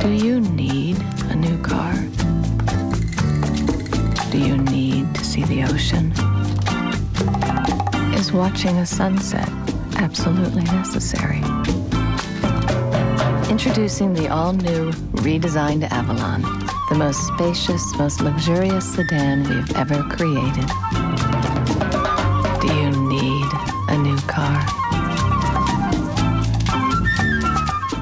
Do you need a new car? Do you need to see the ocean? Is watching a sunset absolutely necessary? Introducing the all-new, redesigned Avalon, the most spacious, most luxurious sedan we've ever created.